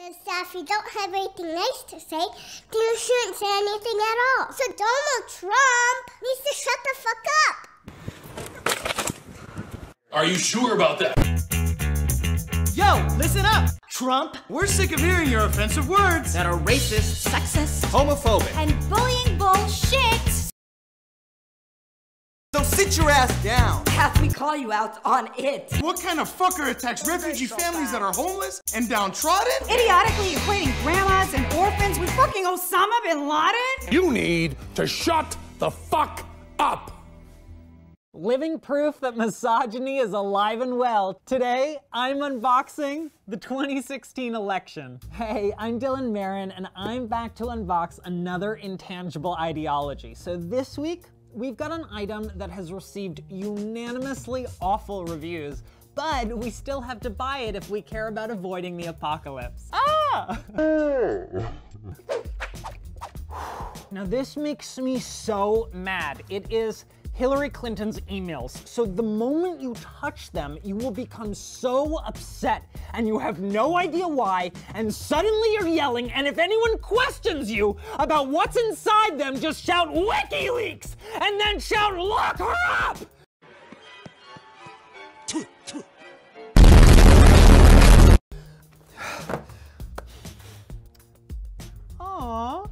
Because if you don't have anything nice to say, then you shouldn't say anything at all. So Donald Trump needs to shut the fuck up. Are you sure about that? Yo, listen up! Trump, We're sick of hearing your offensive words. that are racist, sexist, Homophobic. and bullying bullshit. So sit your ass down. Have we call you out on it? What kind of fucker attacks refugee families that are homeless and downtrodden? idiotically equating grandmas and orphans with fucking Osama bin Laden? You need to shut the fuck up. Living proof that misogyny is alive and well. Today, I'm unboxing the 2016 election. Hey, I'm Dylan Marron, and I'm back to unbox another intangible ideology. So this week, we've got an item that has received unanimously awful reviews, but we still have to buy it if we care about avoiding the apocalypse. Ah! Now this makes me so mad. It is Hillary Clinton's emails. So the moment you touch them, you will become so upset and you have no idea why, and suddenly you're yelling, and if anyone questions you about what's inside them, just shout WikiLeaks and then shout lock her up! Aww.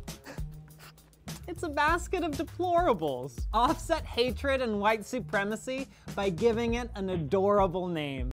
It's a basket of deplorables. Offset hatred and white supremacy by giving it an adorable name.